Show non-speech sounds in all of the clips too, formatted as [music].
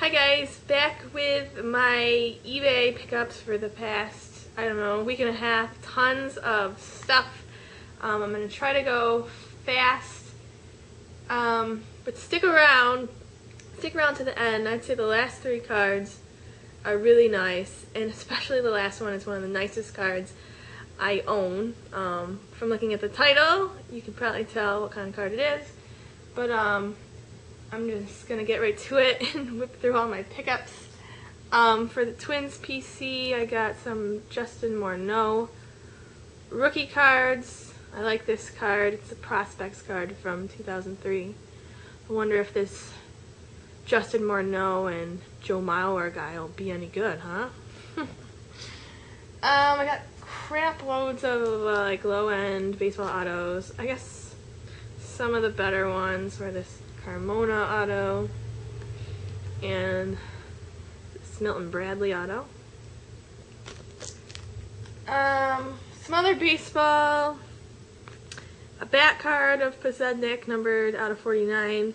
Hi guys, back with my eBay pickups for the past, I don't know, week and a half. Tons of stuff. Um, I'm going to try to go fast, um, but stick around. Stick around to the end. I'd say the last three cards are really nice, and especially the last one is one of the nicest cards I own. Um, from looking at the title, you can probably tell what kind of card it is. But um, I'm just to get right to it [laughs] and whip through all my pickups. Um, for the Twins PC, I got some Justin Morneau rookie cards. I like this card. It's a Prospects card from 2003. I wonder if this Justin Morneau and Joe Mauer guy will be any good, huh? [laughs] um, I got crap loads of uh, like low-end baseball autos. I guess some of the better ones were this Carmona auto and this Milton Bradley auto. Um, some other baseball. A bat card of Podsednik, numbered out of 49.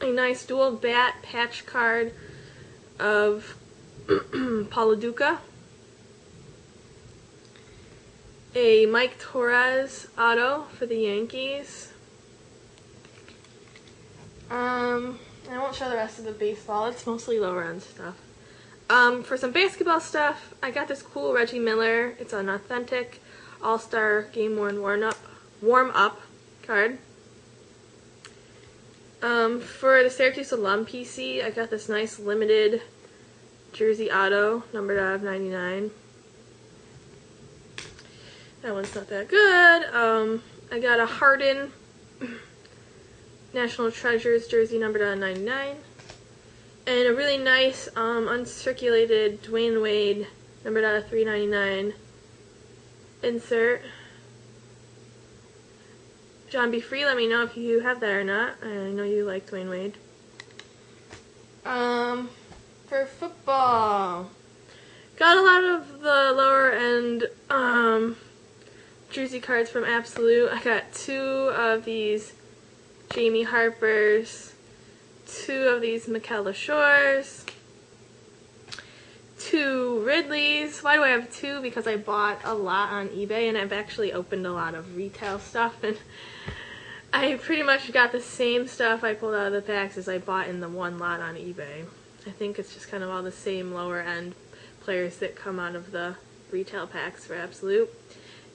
A nice dual bat patch card of [clears throat] Paul Lo Duca. A Mike Torrez auto for the Yankees. Um, I won't show the rest of the baseball. It's mostly lower end stuff. Um, for some basketball stuff, I got this cool Reggie Miller. It's an authentic All-Star Game Worn Warm Up Warm Up card. Um, for the Syracuse Alum PC, I got this nice limited Jersey Auto, numbered out of 99. That one's not that good. Um, I got a Harden National Treasures jersey numbered out of 99. And a really nice um, uncirculated Dwyane Wade of 399 insert. John, be free. Let me know if you have that or not. I know you like Dwyane Wade. Um, for football, got a lot of the lower end um, jersey cards from Absolute. I got two of these Jamie Harper's, two of these Mikel Shores, two Ridleys. Why do I have two? Because I bought a lot on eBay and I've actually opened a lot of retail stuff and I pretty much got the same stuff I pulled out of the packs as I bought in the one lot on eBay. I think it's just kind of all the same lower end players that come out of the retail packs for Absolute.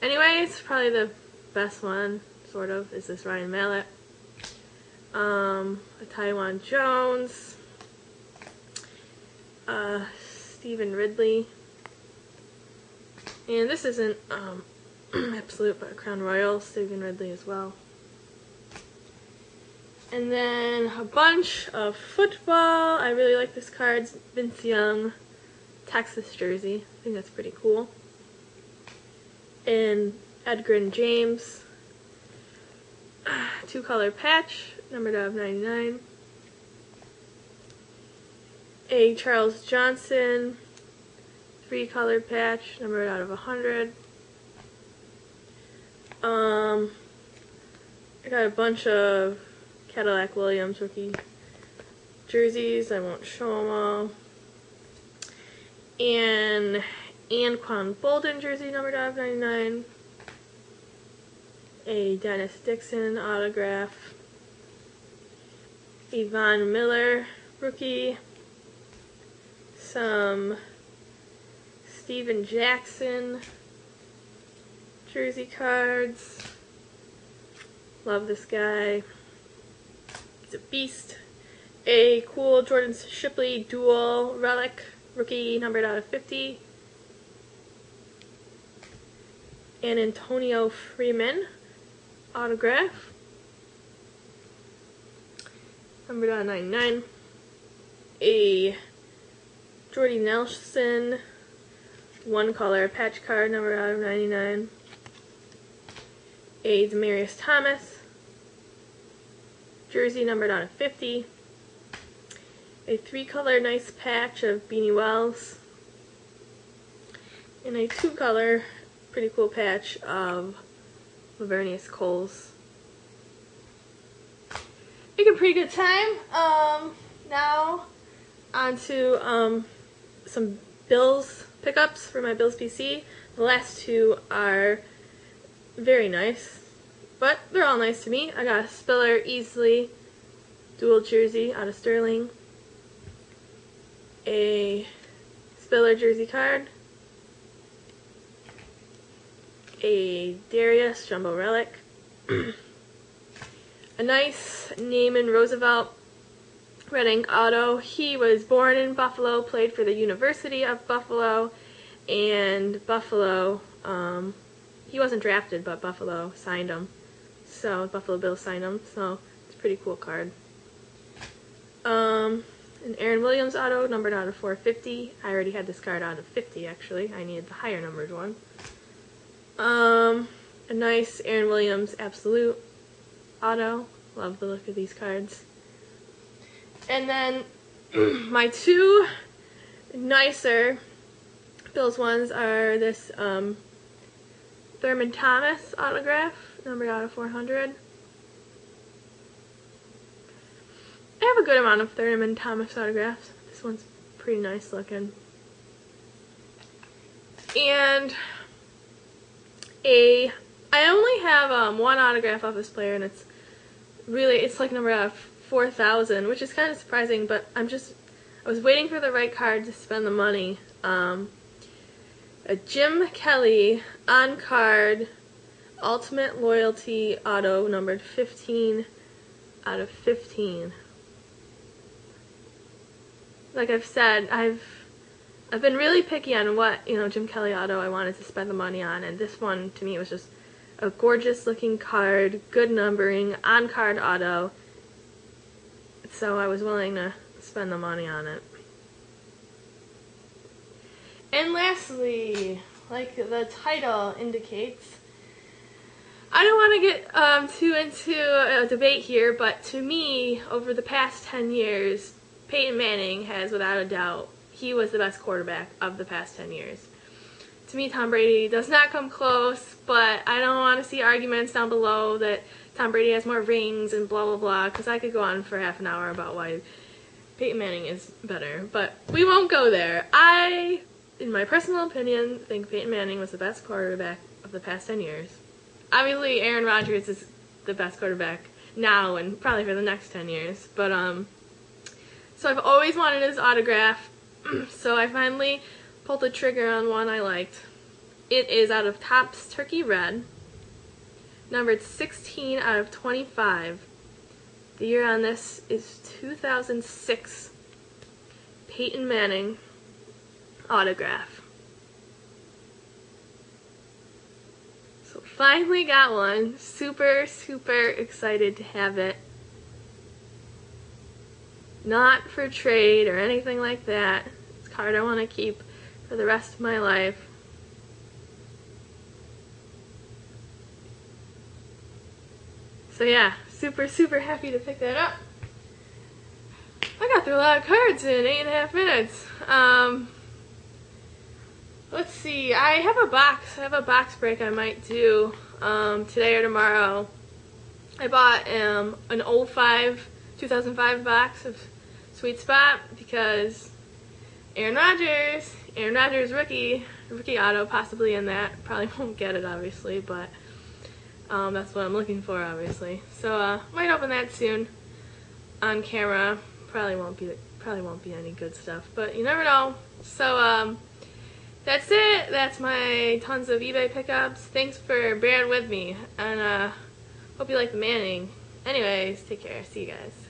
Anyways, probably the best one, sort of, is this Ryan Mallett. Um, a Taiwan Jones, uh, Stevan Ridley, and this isn't um, [clears throat] Absolute, but Crown Royal, Stevan Ridley as well. And then a bunch of football. I really like this card. Vince Young, Texas jersey. I think that's pretty cool. And Edgerrin James, [sighs] two color patch, numbered out of 99. A Charles Johnson, three color patch, numbered out of 100. Um, I got a bunch of Cadillac Williams rookie jerseys. I won't show them all. And Anquan Boldin jersey numbered out of 99. A Dennis Dixon autograph. Von Miller rookie. Some Steven Jackson jersey cards. Love this guy. He's a beast. A cool Jordan Shipley dual relic rookie numbered out of 50. And Antonio Freeman autograph numbered out 99. A Jordy Nelson one color patch card numbered out of 99. A Demaryius Thomas jersey numbered out of 50. A three color nice patch of Beanie Wells. And a two color pretty cool patch of Laveranues Coles. A pretty good time. Um, now onto um, some Bills pickups for my Bills PC. The last two are very nice, but they're all nice to me. I got a Spiller Easley dual jersey out of Sterling, a Spiller jersey card, a Dareus jumbo relic, [clears throat] a nice Naaman Roosevelt red ink auto. He was born in Buffalo, played for the University of Buffalo, and Buffalo, um, he wasn't drafted, but Buffalo signed him. So, Buffalo Bills signed him, so it's a pretty cool card. Um, an Aaron Williams auto, numbered out of 450. I already had this card out of 50, actually. I needed the higher numbered one. Um, a nice Aaron Williams Absolute auto. Love the look of these cards. And then [clears throat] my two nicer Bills ones are this um, Thurman Thomas autograph, numbered out of 400. I have a good amount of Thurman Thomas autographs. This one's pretty nice looking. And a, I only have um, one autograph of this player, and it's really, it's like number of 4,000, which is kind of surprising, but I'm just, I was waiting for the right card to spend the money. Um, a Jim Kelly on card Ultimate Loyalty Auto numbered 15 out of 15 like I've said, I've I've been really picky on what you know Jim Kelly auto I wanted to spend the money on, and this one to me was just a gorgeous looking card, good numbering, on card auto. So I was willing to spend the money on it. And lastly, like the title indicates, I don't want to get um, too into a debate here, but to me, over the past 10 years, Peyton Manning has, without a doubt, he was the best quarterback of the past 10 years. To me, Tom Brady does not come close, but I don't want to see arguments down below that Tom Brady has more rings and blah, blah, blah, because I could go on for half an hour about why Peyton Manning is better. But we won't go there. I, in my personal opinion, think Peyton Manning was the best quarterback of the past 10 years. Obviously, Aaron Rodgers is the best quarterback now and probably for the next 10 years. But, um, so I've always wanted his autograph, [clears throat] so I finally pulled the trigger on one I liked. It is out of Topps Turkey Red, numbered 16 out of 25. The year on this is 2006. Peyton Manning autograph. So finally got one. Super, super excited to have it not for trade or anything like that. It's a card I want to keep for the rest of my life. So yeah, super, super happy to pick that up. I got through a lot of cards in eight and a half minutes. Um, let's see, I have a box. I have a box break I might do um, today or tomorrow. I bought um, an 05 2005 box of Sweet Spot because Aaron Rodgers, Aaron Rodgers rookie, rookie auto possibly in that. [laughs] Probably won't get it obviously, but um, that's what I'm looking for obviously. So uh, might open that soon on camera. Probably won't be probably won't be any good stuff, but you never know. So um, that's it. That's my tons of eBay pickups. Thanks for bearing with me, and uh, hope you like the Manning. Anyways, take care. See you guys.